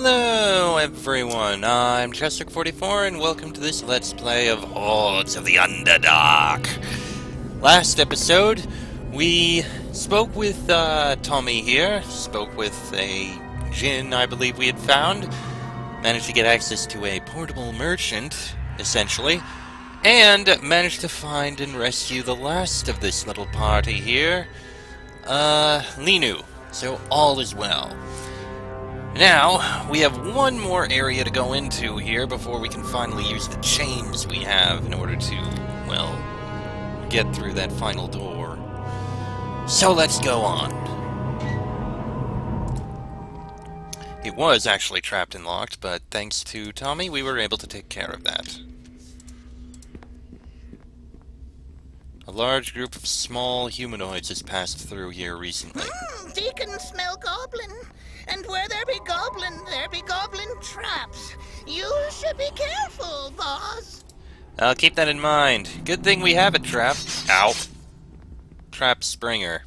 Hello everyone, I'm Chessrook44 and welcome to this Let's Play of Hordes of the Underdark. Last episode, we spoke with uh, Tomi here, spoke with a Jinn I believe we had found, managed to get access to a portable merchant, essentially, and managed to find and rescue the last of this little party here, uh, Linu. So all is well. Now, we have one more area to go into here before we can finally use the chains we have in order to, well, get through that final door. So let's go on. It was actually trapped and locked, but thanks to Tomi, we were able to take care of that. A large group of small humanoids has passed through here recently. Mm, Deekin smell goblin. And where there be goblin, there be goblin traps. You should be careful, boss. I'll keep that in mind. Good thing we have a trap. Ow. Trap Springer.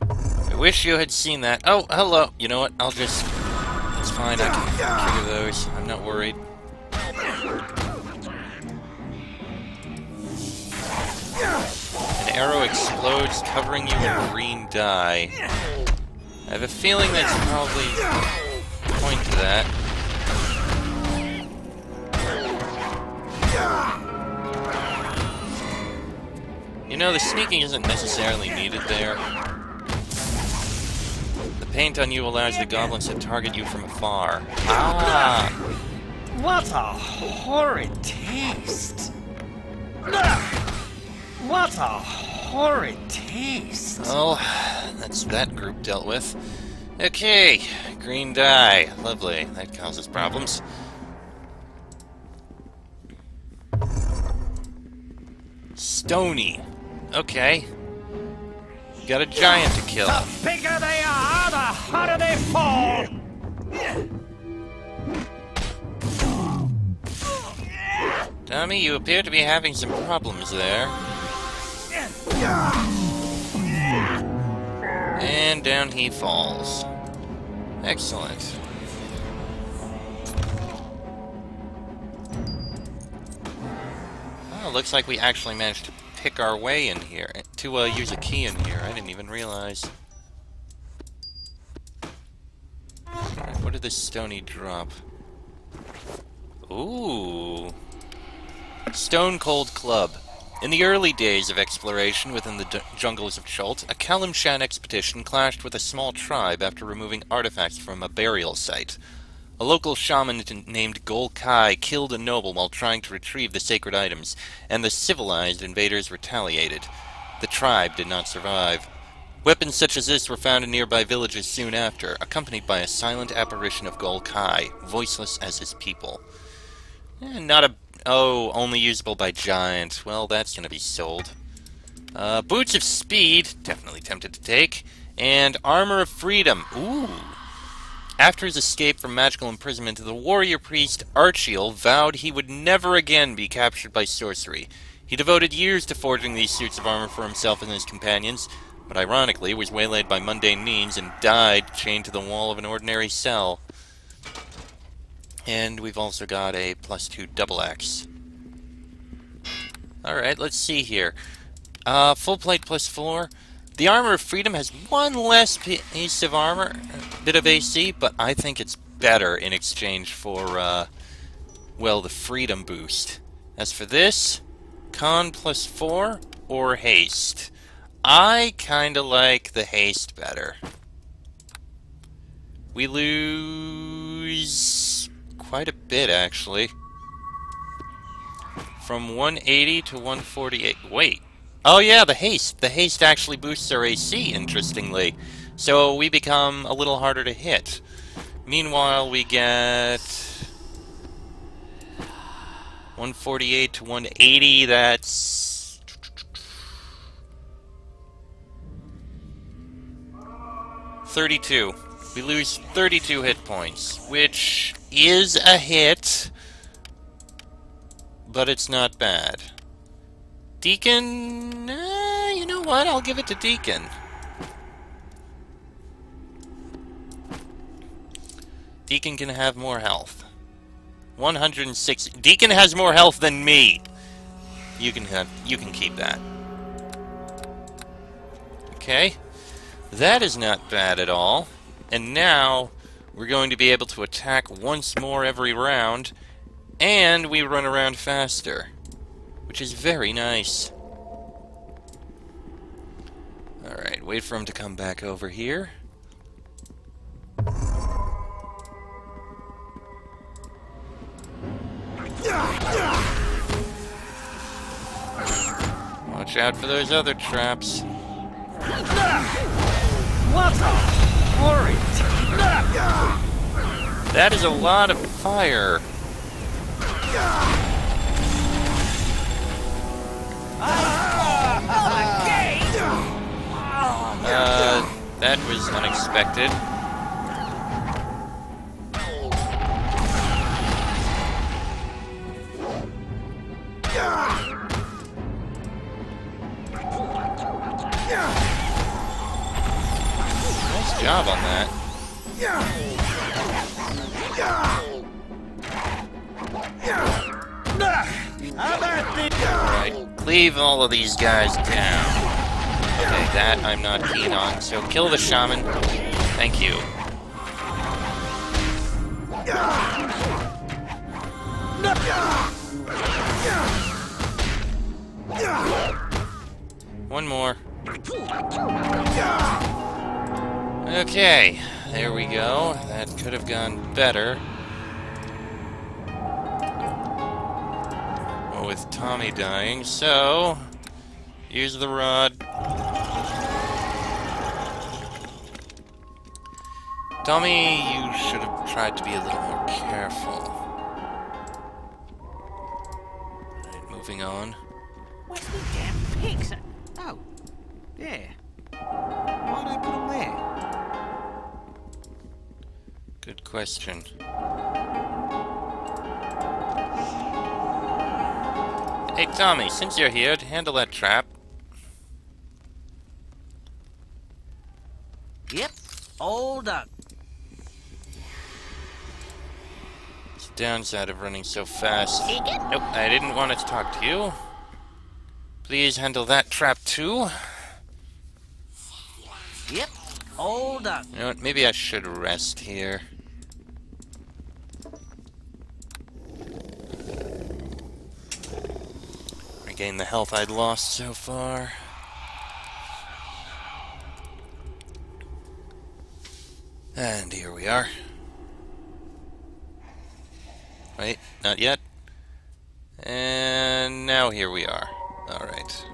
I wish you had seen that. Oh, hello. You know what? I'll just... It's fine. I can cure those. I'm not worried. An arrow explodes, covering you in green dye. I have a feeling that's probably point to that. You know, the sneaking isn't necessarily needed there. The paint on you allows the goblins to target you from afar. Ah! What a horrid taste! What a horrid taste! Well, that's that group dealt with. Okay, green dye. Lovely. That causes problems. Stony. Okay. Got a giant to kill. The bigger they are, the harder they fall! Tomi, you appear to be having some problems there. And down he falls. Excellent. Oh, looks like we actually managed to pick our way in here. To uh, use a key in here. I didn't even realize. Alright, what did this stony drop? Ooh. Stone Cold Club. In the early days of exploration within the jungles of Chult, a Calimshan expedition clashed with a small tribe after removing artifacts from a burial site. A local shaman named Gol Kai killed a noble while trying to retrieve the sacred items, and the civilized invaders retaliated. The tribe did not survive. Weapons such as this were found in nearby villages soon after, accompanied by a silent apparition of Gol Kai, voiceless as his people. Eh, not a Oh, only usable by giants. Well, that's gonna be sold. Uh, Boots of Speed, definitely tempted to take. And Armor of Freedom. Ooh. After his escape from magical imprisonment, the warrior priest Archiel vowed he would never again be captured by sorcery. He devoted years to forging these suits of armor for himself and his companions, but ironically was waylaid by mundane means and died chained to the wall of an ordinary cell. And we've also got a plus two double axe. Alright, let's see here. Uh, full plate plus four. The Armor of Freedom has one less piece of armor, a bit of AC, but I think it's better in exchange for, uh, well, the Freedom boost. As for this, Con plus four or Haste. I kinda like the Haste better. We lose quite a bit, actually. From 180 to 148. Wait. Oh yeah, the haste. The haste actually boosts our AC, interestingly. So we become a little harder to hit. Meanwhile, we get... 148 to 180, that's... Thirty-two. We lose 32 hit points, which is a hit, but it's not bad. Deekin, uh, you know what? I'll give it to Deekin. Deekin can have more health. 106. Deekin has more health than me. You can have. You can keep that. Okay. That is not bad at all. And now we're going to be able to attack once more every round, and we run around faster, which is very nice. Alright, wait for him to come back over here. Watch out for those other traps. What That is a lot of fire. Uh, that was unexpected. Nice job on that. Alright, cleave all of these guys down. Okay, that I'm not keen on, so kill the shaman. Thank you. One more. Okay, there we go. That could have gone better. Well, with Tomi dying, so use the rod. Tomi, you should have tried to be a little more careful. Alright, moving on. Where's the damn pigs? Oh, there. Why'd I put them there? Good question. Hey, Tomi, since you're here, handle that trap. Yep, all done. It's the downside of running so fast. Deekin? Nope, I didn't want to talk to you. Please handle that trap too. Yep, all done. You know what, maybe I should rest here. Regain the health I'd lost so far. And here we are. Wait, not yet. And now here we are. Alright.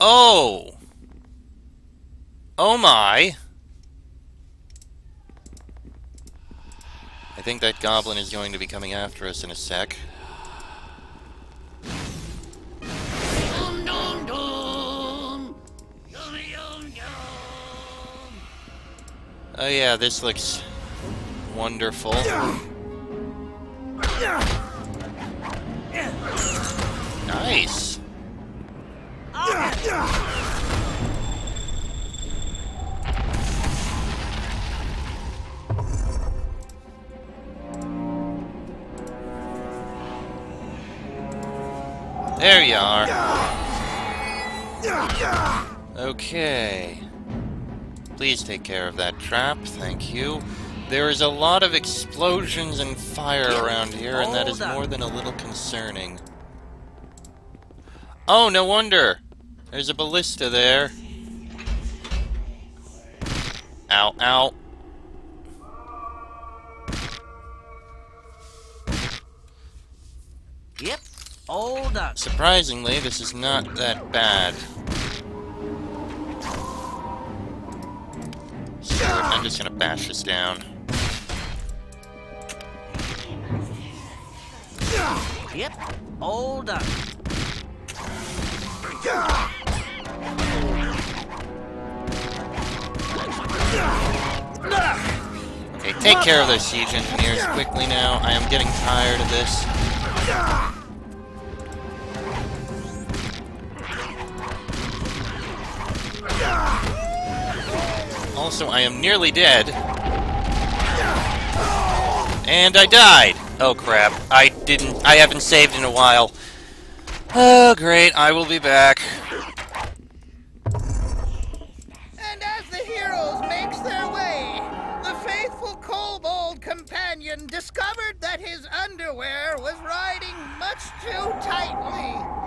Oh! Oh my! Think that goblin is going to be coming after us in a sec. Oh yeah, this looks wonderful. Nice! There you are. Okay. Please take care of that trap, thank you. There is a lot of explosions and fire around here, and that is more than a little concerning. Oh, no wonder! There's a ballista there. Ow, ow. Yep, all done. Surprisingly, this is not that bad. So I'm just gonna bash this down. Yep, all done. Okay, take care of those siege engineers quickly now. I am getting tired of this. Also, I am nearly dead. And I died! Oh crap, I didn't- I haven't saved in a while. Oh great, I will be back. And as the heroes makes their way, the faithful kobold companion discovered that his underwear was riding much too tightly.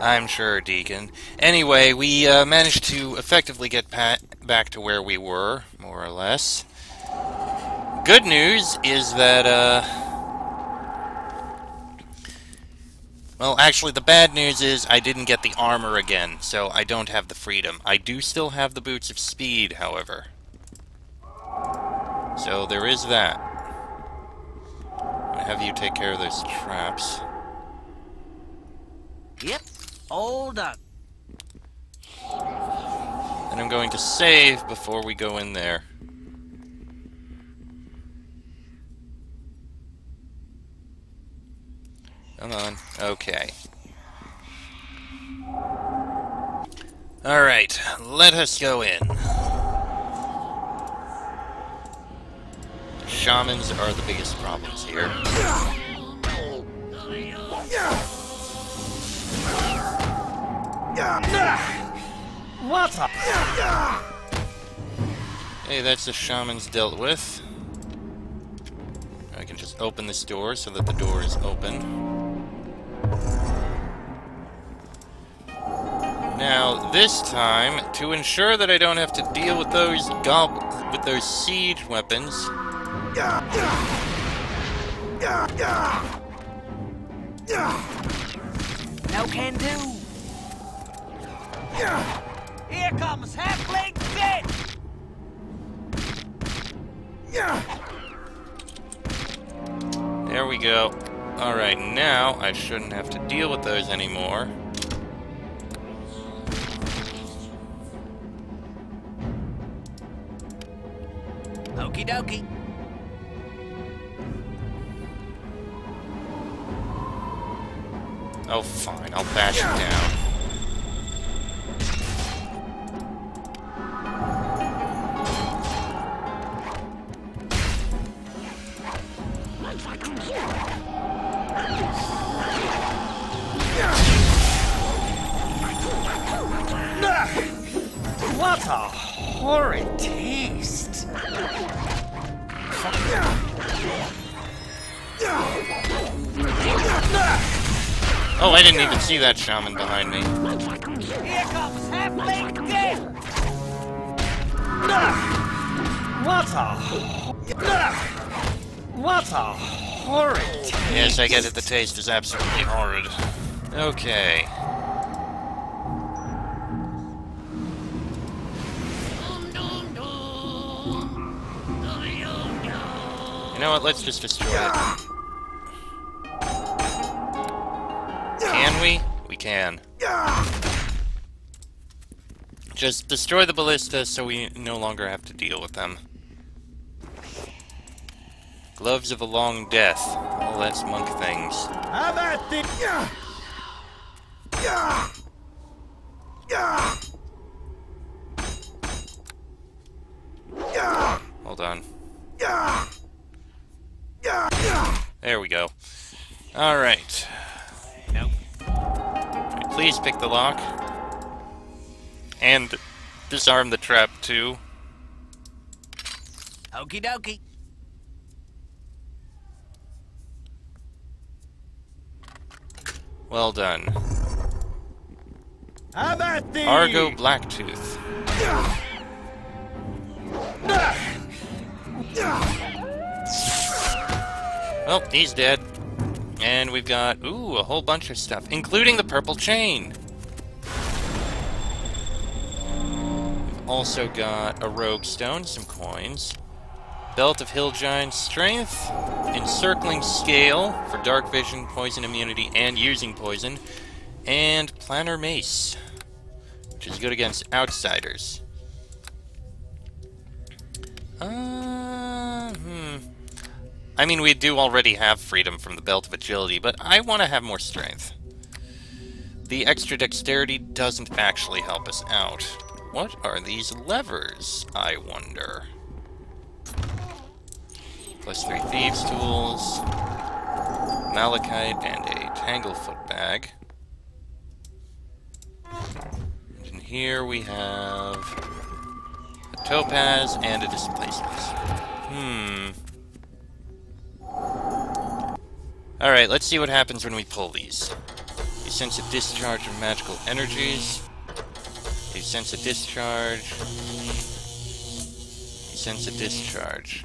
I'm sure, Deekin. Anyway, we uh, managed to effectively get back to where we were, more or less. Good news is that, uh... Well, actually, the bad news is I didn't get the armor again, so I don't have the freedom. I do still have the boots of speed, however. So there is that. I have you take care of those traps. Yep, all up. And I'm going to save before we go in there. Come on. Okay. Alright, let us go in. Shamans are the biggest problems here. What a... Hey, that's the shamans dealt with. I can just open this door so that the door is open. Now, this time, to ensure that I don't have to deal with those gob with those siege weapons, No can do. Here comes Halfling Dead! there we go. Alright, now I shouldn't have to deal with those anymore. Okie dokie. Oh, fine, I'll bash it down. What a horrid taste. Oh, I didn't even see that shaman behind me. Here comes Halfling Dead! What a... What a horrid taste. Yes, I get it. The taste is absolutely horrid. Okay. You know what? Let's just destroy it. Can we? We can. Just destroy the ballista so we no longer have to deal with them. Gloves of a long death. All that's monk things. How about the... Hold on. There we go. Alright. Nope. Please pick the lock. And disarm the trap too. Okie dokie. Well done. How about the... Argo Blacktooth. Well, he's dead. And we've got, ooh, a whole bunch of stuff, including the purple chain. We've also got a rogue stone, some coins. Belt of Hill Giant Strength, Encircling Scale for dark vision, poison immunity, and using poison, and Planar Mace, which is good against outsiders. Uh. I mean, we do already have freedom from the Belt of Agility, but I want to have more strength. The extra dexterity doesn't actually help us out. What are these levers, I wonder? Plus three thieves' tools, malachite, and a tanglefoot bag. And in here we have a topaz and a displacement. Hmm. Alright, let's see what happens when we pull these. You sense a discharge of magical energies. You sense a discharge. You sense a discharge.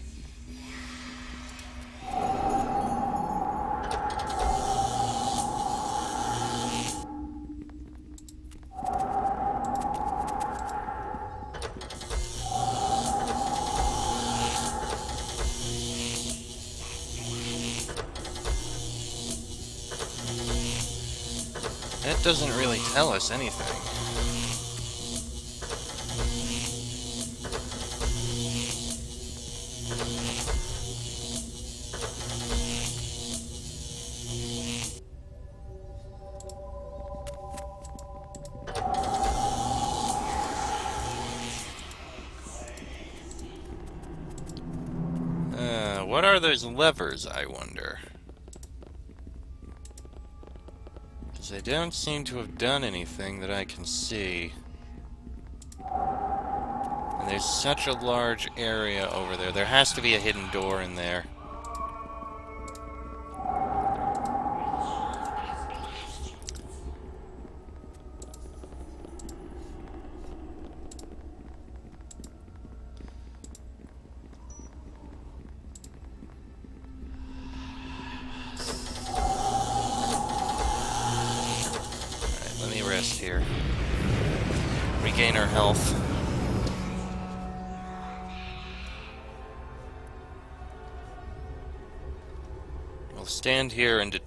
That doesn't really tell us anything. Uh, what are those levers, I wonder? They don't seem to have done anything that I can see. And there's such a large area over there. There has to be a hidden door in there.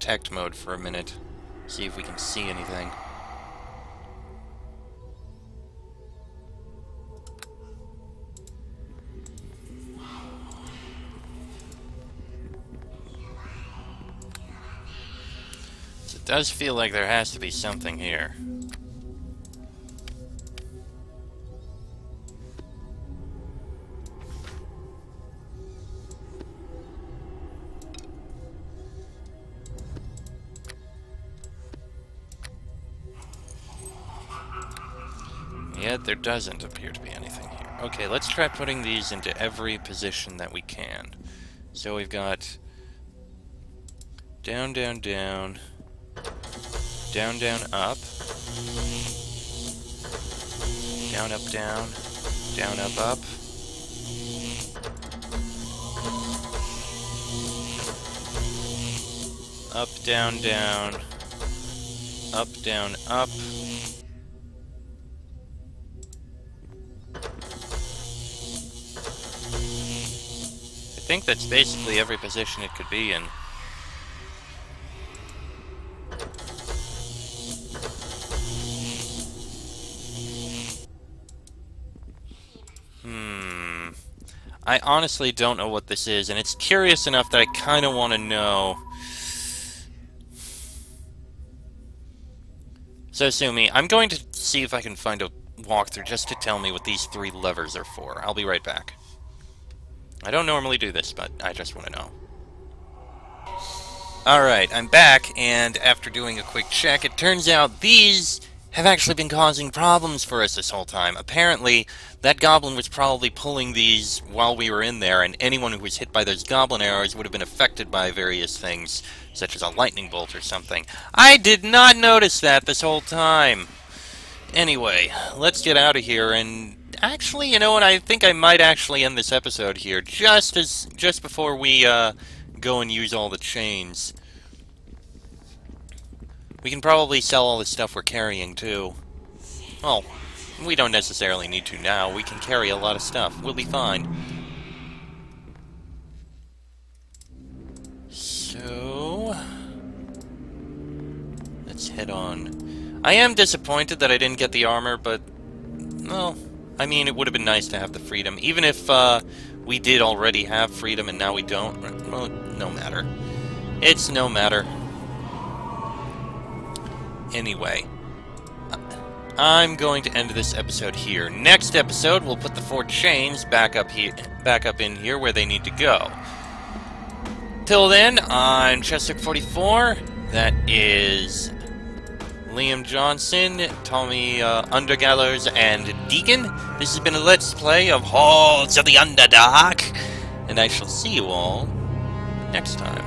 Here detect mode for a minute. See if we can see anything. So it does feel like there has to be something here. There doesn't appear to be anything here. Okay, let's try putting these into every position that we can. So we've got down, down, down, down, down, up, down, up, down, down, up, up. Up, down, down, up, down, up. Think that's basically every position it could be in. Hmm. I honestly don't know what this is, and it's curious enough that I kind of want to know. So, Sumi, I'm going to see if I can find a walkthrough just to tell me what these three levers are for. I'll be right back. I don't normally do this, but I just want to know. Alright, I'm back, and after doing a quick check, it turns out these have actually been causing problems for us this whole time. Apparently, that goblin was probably pulling these while we were in there, and anyone who was hit by those goblin arrows would have been affected by various things, such as a lightning bolt or something. I did not notice that this whole time! Anyway, let's get out of here and actually, you know what? I think I might actually end this episode here just as just before we uh, go and use all the chains. We can probably sell all the stuff we're carrying too. Well, we don't necessarily need to now. We can carry a lot of stuff. We'll be fine. So, let's head on. I am disappointed that I didn't get the armor, but well, I mean, it would have been nice to have the freedom. Even if uh, we did already have freedom and now we don't, well, no matter. It's no matter. Anyway, I'm going to end this episode here. Next episode, we'll put the four chains back up here, back up in here where they need to go. Till then, I'm Chessrook44. That is Liam Johnson, Tomi uh, Undergallows, and Deekin. This has been a Let's Play of Hordes of the Underdark, and I shall see you all next time.